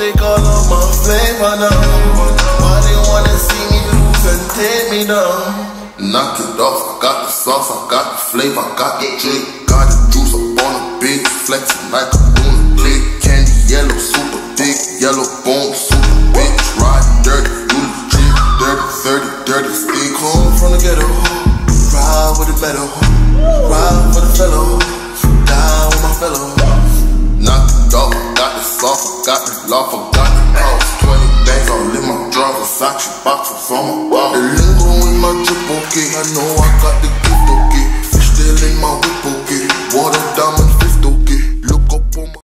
take all of my flavor now. Why they wanna see me lose and take me down? Knock it off, I got the sauce, I got the flavor, I got the drink, got the juice up on a big flexing like a boom click. Candy yellow, super thick, yellow bone, super bitch. Ride dirty, do the trick, dirty, 30, dirty stick. Home from the ghetto, ride with the metal, ride for the fellow, I got the house. 20 bags all in my drum, Versace boxes on my wall. The lingo in my drip, okay. I know I got the gift, okay. Fish still in my whip, okay. Water diamond.